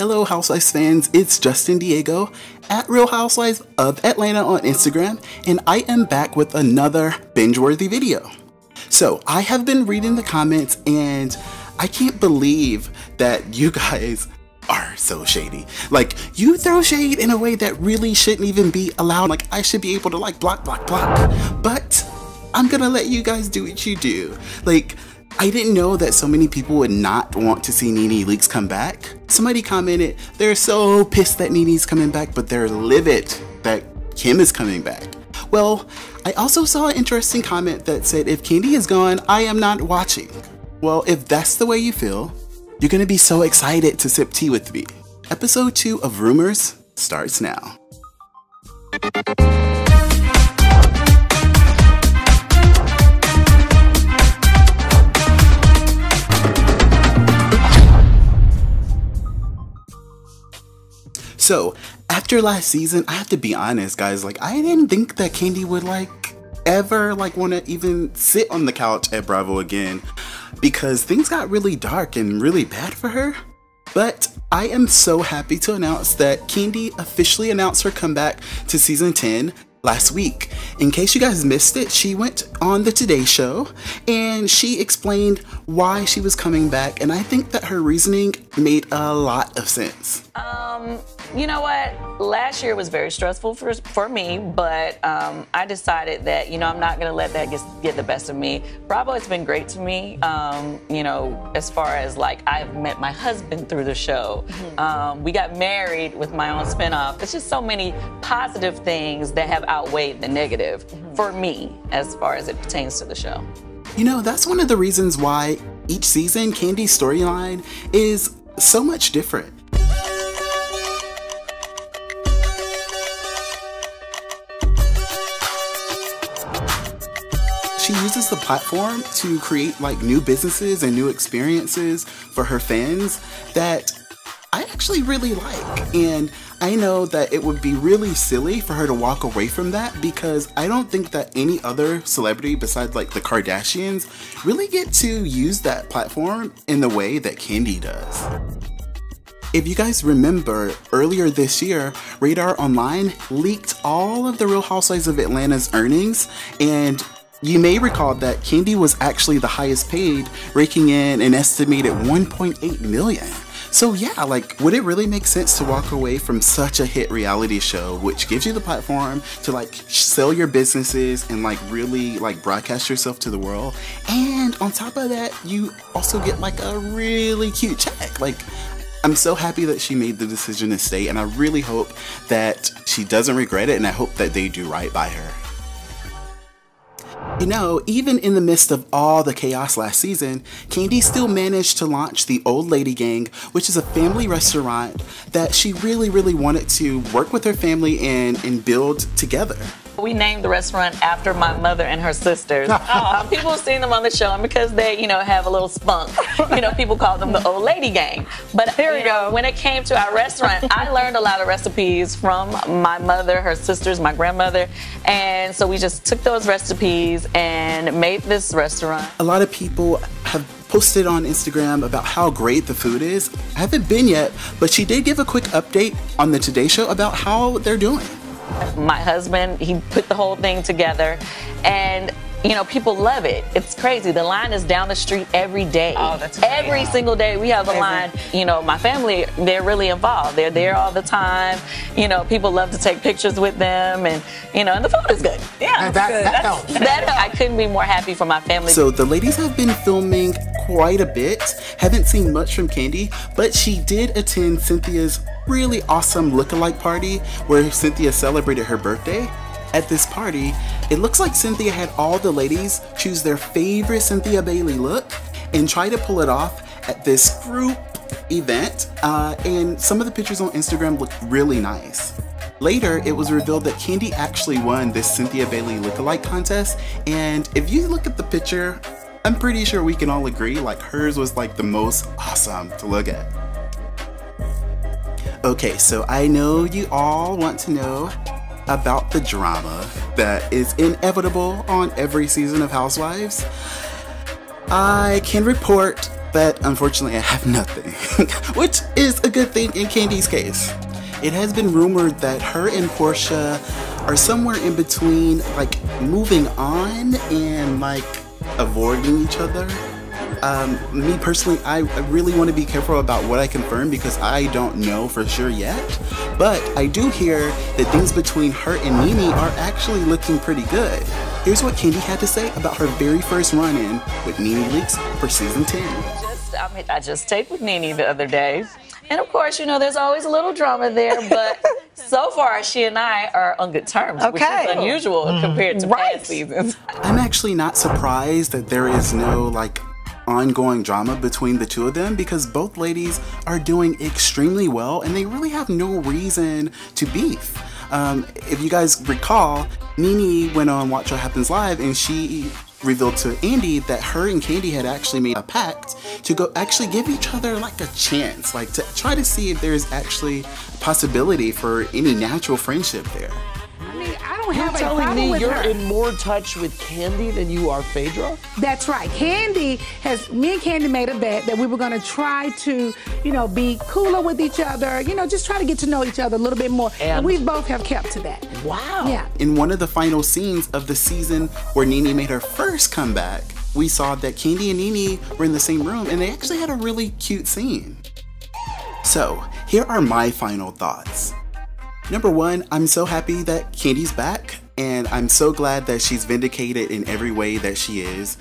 Hello Housewives fans, it's Justin Diego at Real Housewives of Atlanta on Instagram, and I am back with another binge-worthy video. So, I have been reading the comments and I can't believe that you guys are so shady. Like, you throw shade in a way that really shouldn't even be allowed. Like, I should be able to like block, block, block. But I'm gonna let you guys do what you do. Like, I didn't know that so many people would not want to see Nene Leakes come back. Somebody commented, they're so pissed that Nene's coming back, but they're livid that Kim is coming back. Well, I also saw an interesting comment that said, if Kandi is gone, I am not watching. Well, if that's the way you feel, you're gonna be so excited to sip tea with me. Episode 2 of Rumors starts now. So, after last season, I have to be honest, guys, like, I didn't think that Kandi would, like, ever, like, want to even sit on the couch at Bravo again because things got really dark and really bad for her. But I am so happy to announce that Kandi officially announced her comeback to season 10 last week. In case you guys missed it, she went on the Today Show and she explained why she was coming back, and I think that her reasoning made a lot of sense. Um, you know what? Last year was very stressful for, for me, but um, I decided that, you know, I'm not going to let that get, get the best of me. Bravo has been great to me, um, you know, as far as like I've met my husband through the show. Mm-hmm. Um, we got married with my own spinoff. It's just so many positive things that have outweighed the negative mm-hmm. for me as far as it pertains to the show. You know, that's one of the reasons why each season Kandi's storyline is so much different. she uses the platform to create like new businesses and new experiences for her fans that I actually really like. And I know that it would be really silly for her to walk away from that because I don't think that any other celebrity besides like the Kardashians really get to use that platform in the way that Kandi does. If you guys remember, earlier this year, Radar Online leaked all of the Real Housewives of Atlanta's earnings and you may recall that Kandi was actually the highest paid, raking in an estimated 1.8 million. So yeah, like, would it really make sense to walk away from such a hit reality show, which gives you the platform to like sell your businesses and like really like broadcast yourself to the world? And on top of that, you also get like a really cute check. Like, I'm so happy that she made the decision to stay, and I really hope that she doesn't regret it, and I hope that they do right by her. You know, even in the midst of all the chaos last season, Kandi still managed to launch the Old Lady Gang, which is a family restaurant that she really, really wanted to work with her family and, and build together. We named the restaurant after my mother and her sisters. um, people have seen them on the show, and because they, you know, have a little spunk, you know, people call them the old lady gang. But there we go. Know, when it came to our restaurant, I learned a lot of recipes from my mother, her sisters, my grandmother, and so we just took those recipes and made this restaurant. A lot of people have posted on Instagram about how great the food is. I haven't been yet, but she did give a quick update on the Today Show about how they're doing. My husband, he put the whole thing together and you know, people love it. It's crazy. The line is down the street every day. Oh, that's great. Every single day we have a line. You know, my family, they're really involved. They're there all the time. You know, people love to take pictures with them and, you know, and the food is good. Yeah, that, good. that helps. That, I couldn't be more happy for my family. So the ladies have been filming quite a bit. Haven't seen much from Kandi, but she did attend Cynthia's really awesome look-alike party where Cynthia celebrated her birthday. At this party, it looks like Cynthia had all the ladies choose their favorite Cynthia Bailey look and try to pull it off at this group event. Uh, and some of the pictures on Instagram look really nice. Later, it was revealed that Kandi actually won this Cynthia Bailey lookalike contest, and if you look at the picture, I'm pretty sure we can all agree like hers was like the most awesome to look at. Okay, so I know you all want to know about the drama that is inevitable on every season of Housewives. I can report but unfortunately I have nothing, which is a good thing in Kandi's case. It has been rumored that her and Portia are somewhere in between, like moving on and like avoiding each other. Um, me personally, I really want to be careful about what I confirm because I don't know for sure yet. But I do hear that things between her and Nene are actually looking pretty good. Here's what Kandi had to say about her very first run in with Nene Leakes for season 10. Just, I mean, I just taped with Nene the other day. And of course, you know, there's always a little drama there, but so far she and I are on good terms, okay. which is unusual mm. compared to right. past seasons. I'm actually not surprised that there is no like ongoing drama between the two of them because both ladies are doing extremely well and they really have no reason to beef. Um, if you guys recall, Nene went on Watch What Happens Live and she revealed to Andy that her and Kandi had actually made a pact to go actually give each other like a chance, like to try to see if there's actually possibility for any natural friendship there don't you're a problem me with you're her. in more touch with Kandi than you are Phaedra? That's right. Kandi has, me and Kandi made a bet that we were going to try to, you know, be cooler with each other, you know, just try to get to know each other a little bit more. And, and we both have kept to that. Wow. Yeah. In one of the final scenes of the season where Nene made her first comeback, we saw that Kandi and Nene were in the same room and they actually had a really cute scene. So, here are my final thoughts. Number one, I'm so happy that Kandi's back, and I'm so glad that she's vindicated in every way that she is.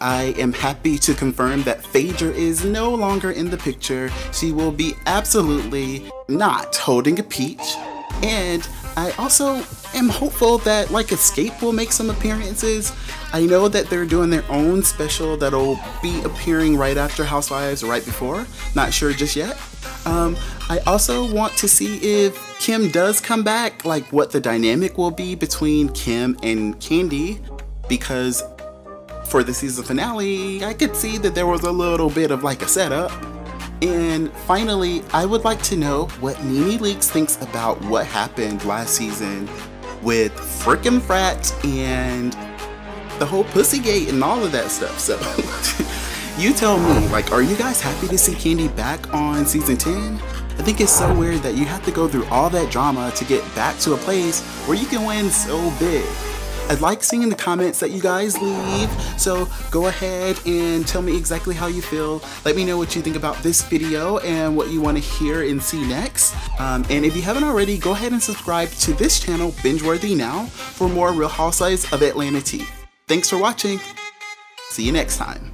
I am happy to confirm that Phaedra is no longer in the picture. She will be absolutely not holding a peach. And I also am hopeful that like Xscape will make some appearances. I know that they're doing their own special that'll be appearing right after Housewives or right before. Not sure just yet. Um, I also want to see if Kim does come back, like what the dynamic will be between Kim and Kandi, because for the season finale, I could see that there was a little bit of like a setup. And finally, I would like to know what Nene Leakes thinks about what happened last season with frickin' Frat and the whole Pussygate and all of that stuff. So You tell me, like, are you guys happy to see Kandi back on season 10? I think it's so weird that you have to go through all that drama to get back to a place where you can win so big. I'd like seeing the comments that you guys leave, so go ahead and tell me exactly how you feel. Let me know what you think about this video and what you want to hear and see next. Um, and if you haven't already, go ahead and subscribe to this channel, Bingeworthy Now, for more Real Housewives of Atlanta tea. Thanks for watching. See you next time.